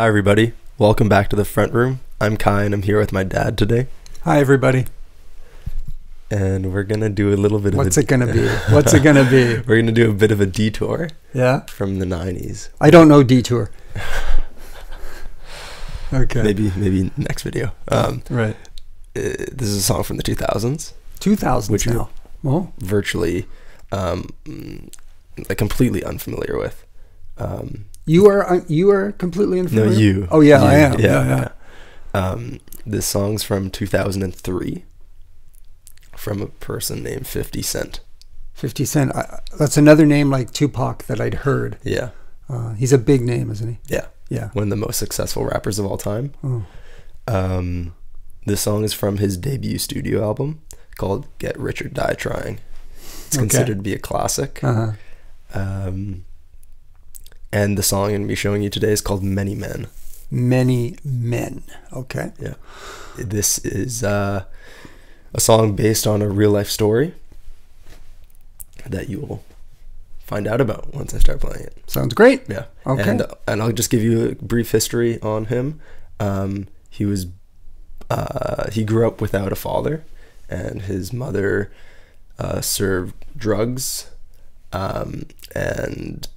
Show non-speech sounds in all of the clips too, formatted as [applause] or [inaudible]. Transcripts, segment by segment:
Hi, everybody. Welcome back to the front room. I'm Kai, and I'm here with my dad today. Hi, everybody. And we're gonna do a little bit What's of a, it gonna be? [laughs] What's it gonna be? we're gonna do a bit of a detour Yeah, from the '90s. I don't know detour. [laughs] Okay, Maybe, maybe next video. Um, right. uh, this is a song from the 2000s, Two thousands Which you- now. Well, virtually, um, like completely unfamiliar with. Um, you are you are completely no, you. Oh yeah, You, I am. Yeah, yeah. Um, this song's from 2003, from a person named 50 Cent. Fifty Cent. I, that's another name like Tupac that I'd heard. Yeah, Uh, he's a big name, isn't he? yeah. Yeah. one of the most successful rappers of all time. Oh. Um, this song is from his debut studio album called "Get Rich or Die Trying." It's Okay. considered to be a classic. Uh-huh. Um, and the song I'm going to be showing you today is called "Many Men." Many men. Okay. Yeah, this is uh, a song based on a real life story that you will find out about once I start playing it. Sounds great. Yeah. Okay. And and I'll just give you a brief history on him. Um, he was uh, he grew up without a father, and his mother uh, served drugs, um, and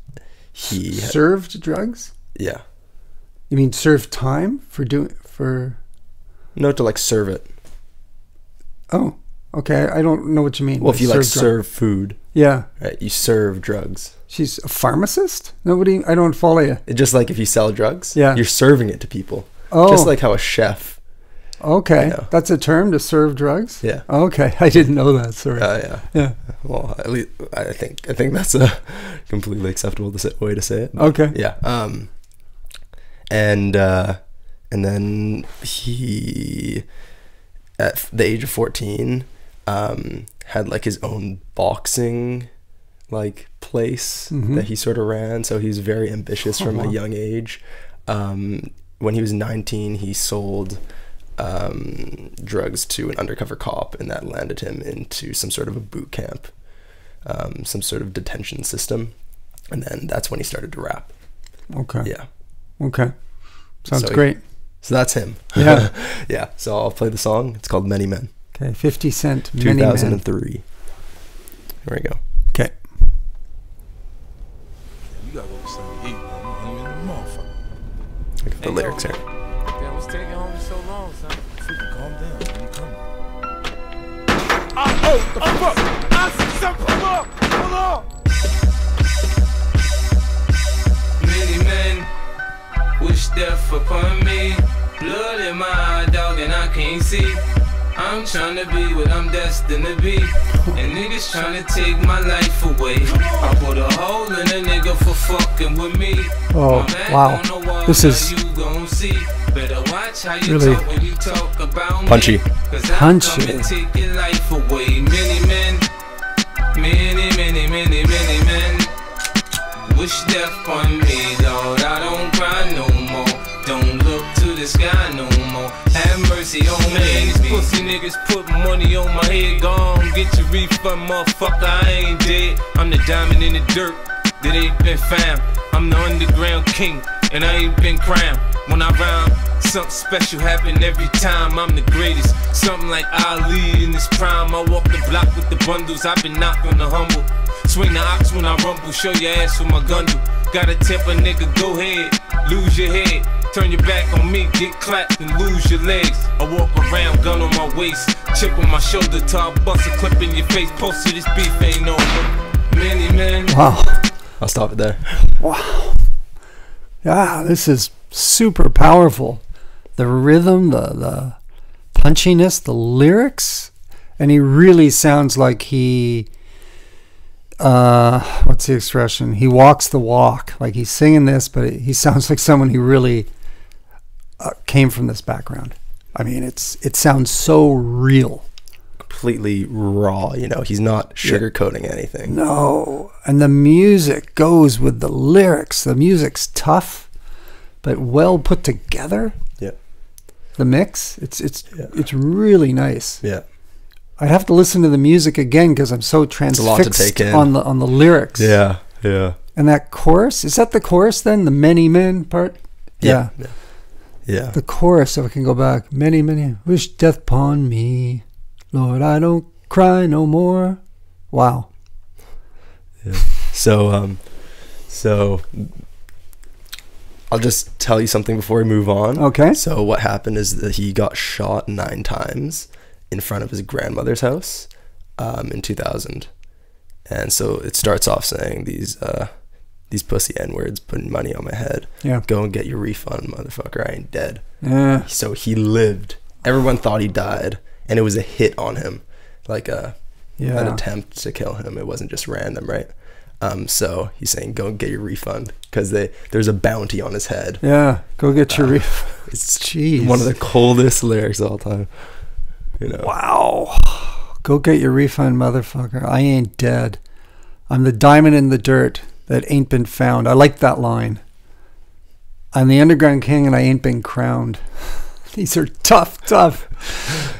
he Served drugs? yeah You mean served time for doing for? no to like serve it. Oh, okay. I don't know what you mean. Well, if you like drug- serve food, Yeah. right, you serve drugs. She's a pharmacist? Nobody, I don't follow you. It, just like if you sell drugs, Yeah. you're serving it to people. Oh, Just like how a chef, okay. Yeah. That's a term to serve drugs? yeah, Okay. [laughs] I didn't know that. Sorry. uh, yeah. yeah. Well, at least I think I think that's a [laughs] completely acceptable way to say it. Okay. Yeah. Um. And uh, and then he, at the age of fourteen, um, had like his own boxing, like place Mhm. that he sort of ran. So he was very ambitious from Oh, a young age. Um, when he was nineteen, he sold um, drugs to an undercover cop, and that landed him into some sort of a boot camp, um, some sort of detention system, and then that's when he started to rap. Okay. Yeah, Okay. Sounds So- great. so that's him. Yeah. [laughs] yeah. So I'll play the song. It's called Many Men, Okay. 50 Cent. two Many thousand Men. and three. Here we go. Okay. You gotta go to something to man. I'm hungry motherfucker. I got the lyrics here. Many men wish death upon me. Blood in my eye, dog, and I can't see. I'm trying to be what I'm destined to be. And niggas trying to take my life away. I put a hole in a nigga for fucking with me. Oh, wow. on the wall, This is really talk when you talk about Punchy. me. Cause I Punchy. come and take your life away. Many men, many, many, many, many men wish death on me, dog. I don't cry no more. Don't look to the sky no more. Have mercy on me. These pussy niggas put money on my head. Gone, get your refund, motherfucker. I ain't dead. I'm the diamond in the dirt that ain't been found. I'm the underground king, and I ain't been crowned. When I rhyme, something special happen every time. I'm the greatest. Something like Ali in his prime. I walk the block with the bundles. I've been knocked on the humble. Swing the ox when I rumble, show your ass with my gun do. Got a temper, nigga, go ahead, lose your head. Turn your back on me, get clapped and lose your legs. I walk around, gun on my waist, chip on my shoulder, till bust a clip in your face. Post to this beef ain't over. Many men. Wow. I'll stop it there. Wow. Yeah, this is super powerful. The rhythm, the the punchiness, the lyrics, and he really sounds like he uh what's the expression? He walks the walk. Like he's singing this, but he sounds [laughs] like someone who really uh, came from this background. I mean, it's it sounds so real. Completely raw. You know, he's not sugarcoating anything. No, and the music goes with the lyrics. The music's tough, but well put together. Yeah. The mix, it's it's Yeah. it's really nice. Yeah. I'd have to listen to the music again because I'm so transfixed on the on the lyrics. Yeah. Yeah. And that chorus is that the chorus then? The many men part. Yeah. Yeah. Yeah. The chorus, if I can go back. Many, many wish death upon me. Lord, I don't cry no more. Wow. Yeah. So, um, so I'll just tell you something before we move on. Okay. So what happened is that he got shot nine times in front of his grandmother's house um, in 2000, and so it starts off saying these uh, these pussy n words, putting money on my head. Yeah. Go and get your refund, motherfucker. I ain't dead. Yeah. So he lived. Everyone thought he died, and it was a hit on him, like a an attempt to kill him. It wasn't just random, right? Um, so he's saying, "Go get your refund," because they there's a bounty on his head. Yeah. Go get your refund. It's [laughs] Jeez. one of the coldest lyrics of all time. You know, Wow. Go get your refund, motherfucker. I ain't dead. I'm the diamond in the dirt that ain't been found. I like that line. I'm the underground king and I ain't been crowned. [laughs] [laughs] These are tough, tough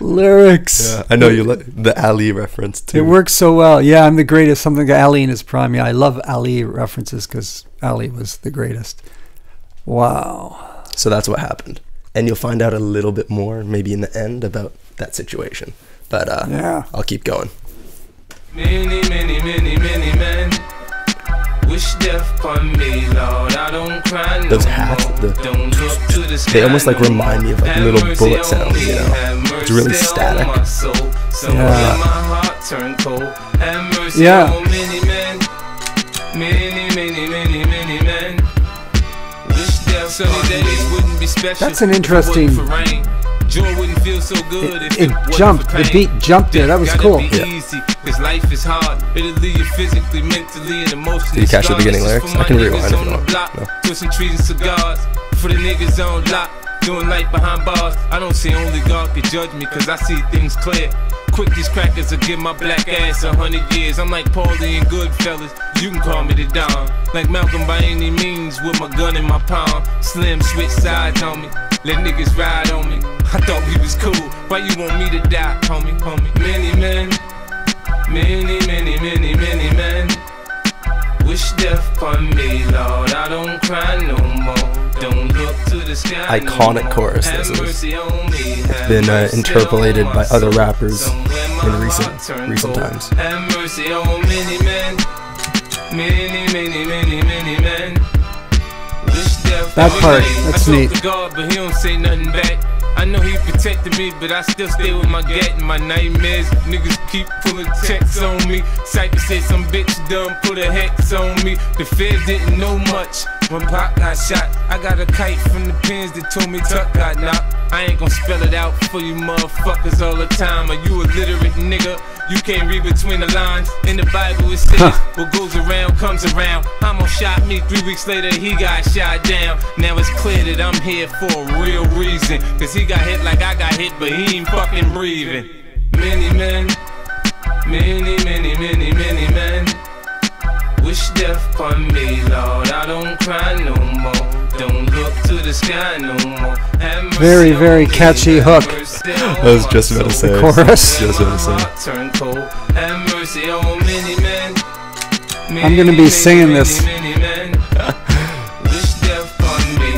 lyrics. yeah, I know you like the Ali reference too. It works so well. Yeah, I'm the greatest. Something like Ali in his prime. Yeah, I love Ali references because Ali was the greatest. Wow. So that's what happened, and you'll find out a little bit more, maybe in the end, about that situation. But uh, Yeah. I'll keep going. Many, many, many, many Those hats, the- don't look to the sky they almost, like, remind me of, like, little bullet sounds, you know? It's really static. my soul. Somewhere Yeah. my heart turned cold. Have mercy Yeah. That's an if it wasn't interesting- for rain. Joy wouldn't feel so good It- if it jumped. The beat jumped there. That was cool. Be Yeah. easy, cause life is hard. It'll leave you physically, mentally, and emotionally. Did you catch the beginning This lyrics? for I my can niggas rewind if on you the want. block, No. Twisting trees and cigars. For the niggas on lock, doing life behind bars. I don't see only God can judge me, cause I see things clear. Quick, these crackers will give my black ass a hundred years. I'm like Paulie and Goodfellas, you can call me the Don. Like Malcolm by any means, with my gun in my palm. Slim switch sides on me, let niggas ride on me. I thought we was cool, why you want me to die, homie, homie? Many men, many, many, many, many men. Wish death upon me, Lord. I don't cry no more. Don't look to the sky. Iconic no chorus, this is. on been, uh, interpolated by other rappers in recent- recent times. Have mercy on many men. Many, many, many, many men. Wish death That part, that's neat. I know he protected me, but I still stay with my gat and my nightmares. Niggas keep pulling checks on me. Cypher said some bitch done put a hex on me. The feds didn't know much when Pop got shot. I got a kite from the pins that told me Tuck got knocked. I ain't gon' spell it out for you motherfuckers all the time. Are you a literate nigga? You can't read between the lines. In the Bible it says, what goes around comes around. I'ma shot me three weeks later, he got shot down. Now it's clear that I'm here for a real reason. Cause he got hit like I got hit, but he ain't fucking breathing. Many men, many, many, many, many men. Wish death upon me, Lord. I don't cry no more. Don't look to the sky no more. Have mercy Very, very catchy hook. I was just about to soul. say. chorus. Just about to say. My heart turned cold. Have mercy on many men. I'm gonna be singing this. many men. [laughs] Wish death upon me.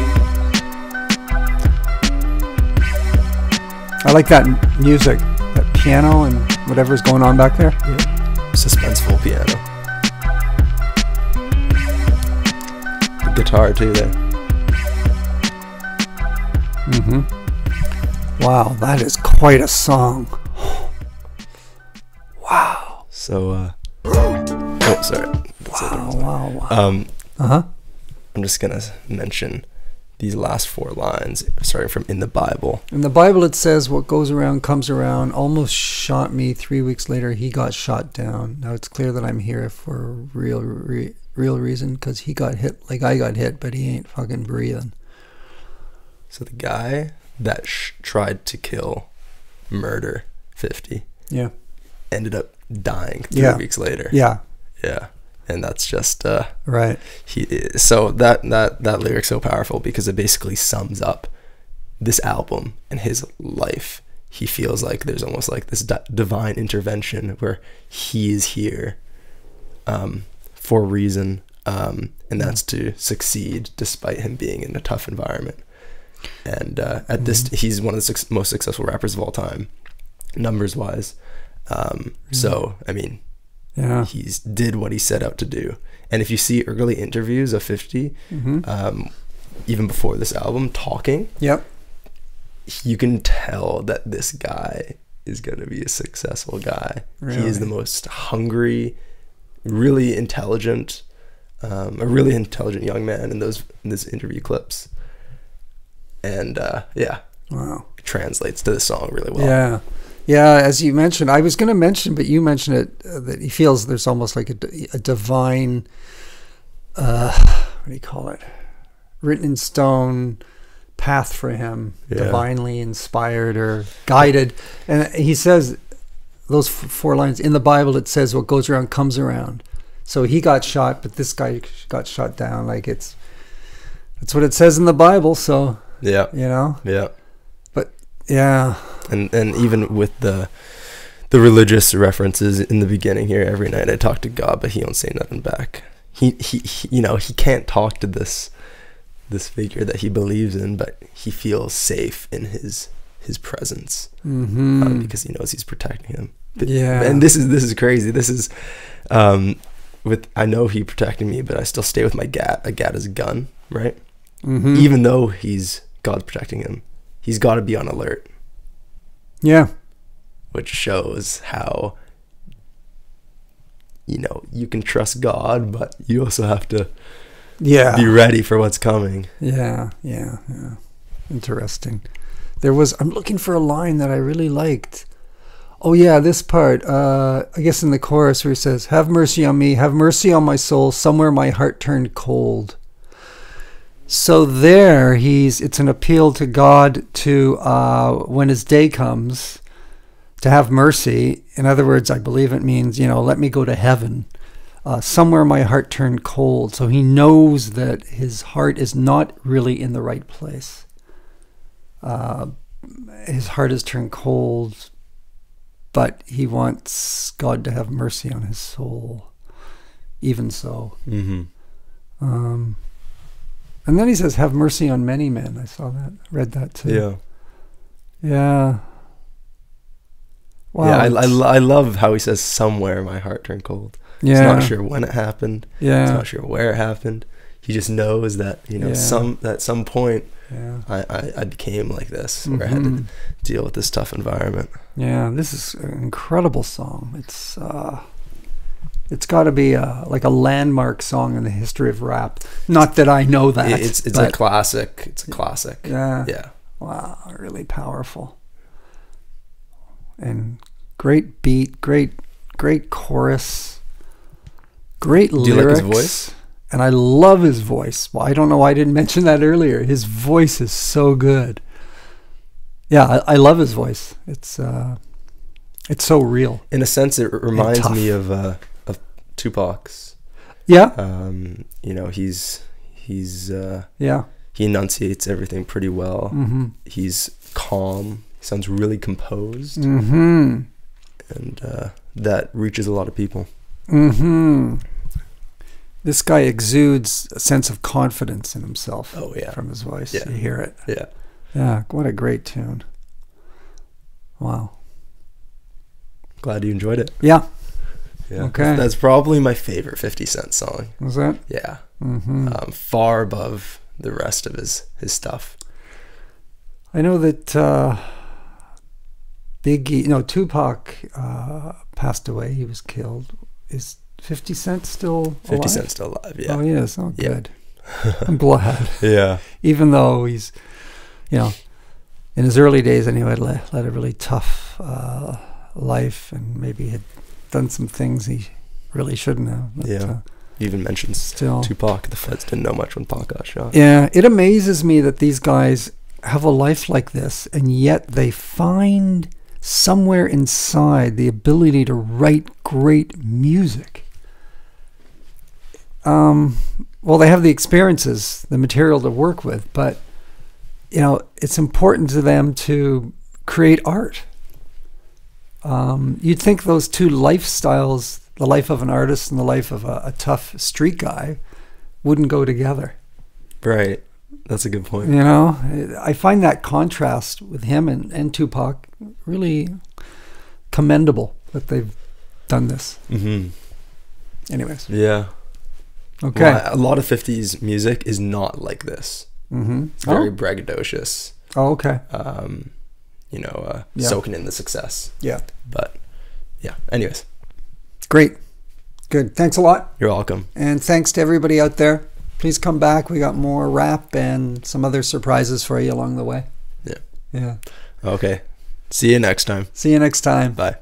I like that music, that piano and whatever's going on back there. Suspenseful piano. The guitar too there. Mm-hmm. Wow, that is quite a song. Wow. So uh Oh sorry. That's. Wow, wow, wow. Um Uh huh. I'm just gonna mention these last four lines starting from in the Bible. In the Bible, it says, What goes around comes around. Almost shot me. Three weeks later, he got shot down. Now it's clear that I'm here for a real, re- real reason because he got hit like I got hit, but he ain't fucking breathing. So the guy that sh- tried to kill, murder 50 Yeah. ended up dying three Yeah. weeks later. Yeah. Yeah. And that's just uh Right. he so that that that lyric's so powerful because it basically sums up this album and his life. He feels like there's almost like this di- divine intervention where he is here um, for a reason. um, and that's to succeed despite him being in a tough environment. And uh, at this, he's one of the most successful rappers of all time, numbers wise. Um, So I mean, Yeah. he's did what he set out to do. And if you see early interviews of 50, Mm-hmm. um, even before this album, talking, Yep. you can tell that this guy is going to be a successful guy. He is the most hungry, really intelligent, um, a really intelligent young man in those in this interview clips. And uh, yeah, Wow. translates to the song really well. Yeah. Yeah, as you mentioned, I was going to mention, but you mentioned it uh, that he feels there's almost like a divine, uh, what do you call it? Written in stone path for him, Yeah. divinely inspired or guided. And he says those four lines in the Bible. It says, "What goes around comes around." So he got shot, but this guy got shot down. Like it's, that's what it says in the Bible. So Yeah. you know, Yeah. But yeah, and and even with the the religious references in the beginning here every night i talk to god but he don't say nothing back. He, he he you know he can't talk to this this figure that he believes in but he feels safe in his his presence hmm um, because he knows he's protecting him. Yeah. and this is this is crazy. This is um with i know he protecting me but i still stay with my gat a gat is a gun right hmm even though he's god's protecting him he's got to be on alert yeah. which shows how you know you can trust God, but you also have to Yeah. be ready for what's coming. Yeah. Yeah. Yeah. Interesting. There was, I'm looking for a line that I really liked. Oh, yeah, this part. Uh, I guess in the chorus where he says, Have mercy on me, have mercy on my soul. Somewhere my heart turned cold. So there, he's it's an appeal to God to uh, when his day comes to have mercy. In other words, I believe it means you know let me go to heaven. Uh, somewhere my heart turned cold. So he knows that his heart is not really in the right place. Uh, his heart has turned cold, but he wants God to have mercy on his soul. Even so. Mm-hmm. Um, and then he says, "Have mercy on many men." I saw that, read that too. Yeah, yeah. Wow. yeah. I, I, I love how he says somewhere my heart turned cold. yeah. He's not sure when it happened. He's Yeah. not sure where it happened. He just knows that you know Yeah. some at some point Yeah. I, I, I became like this, where I had to deal with this tough environment. Yeah, this is an incredible song. It's uh, it's got to be a, like a landmark song in the history of rap. Not that I know that. It- it's it's a classic. It's a classic. yeah, Yeah. Wow, really powerful. And great beat, great great chorus, great Do you lyrics. like his voice? And I love his voice. Well, I don't know why I didn't [laughs] mention that earlier. His voice is so good. Yeah, I, I love his voice. It's uh, it's so real. In a sense, it reminds me of uh, of Tupac's. Yeah, Um, you know, he's he's uh, yeah. he enunciates everything pretty well. Mm-hmm. He's calm. He sounds really composed, Mm-hmm. and uh, that reaches a lot of people. Mm-hmm. This guy exudes a sense of confidence in himself Oh yeah, from his voice. Yeah. You hear it. yeah. Yeah, what a great tune. Wow. Glad you enjoyed it. Yeah, Yeah. Okay. That's probably my favorite Fifty Cent song. was that? Yeah. Mm-hmm. Um, far above the rest of his his stuff. I know that uh, Biggie, no, Tupac uh, passed away. He was killed. Is 50 Cent still alive? Cent's still alive. Yeah. Oh, he is. Oh, Yeah. good. I'm glad. [laughs] Yeah. Even though he's, you know, in his early days anyway, led, led a really tough uh, life and maybe had done some things he really shouldn't have. But, Yeah. uh, Even mentions still. Tupac. The feds didn't know much when Pac got shot. Yeah, it amazes me that these guys have a life like this, and yet they find somewhere inside the ability to write great music. Um, well, they have the experiences, the material to work with, but you know, it's important to them to create art. Um, you'd think those two lifestyles, the life of an artist and the life of a, a tough street guy, wouldn't go together. Right. That's a good point. You know, I find that contrast with him and, and Tupac really commendable that they've done this. hmm Anyways, Yeah. okay. Well, a lot of 50s music is not like this. mm-hmm. It's very oh? braggadocious. oh, okay. Um, you know, uh, Yeah. soaking in the success. Yeah. But yeah. Anyways, Great. Good. Thanks a lot. you're welcome. And thanks to everybody out there. Please come back. We got more rap and some other surprises for you along the way. Yeah. Yeah. Okay. See you next time. See you next time. Bye.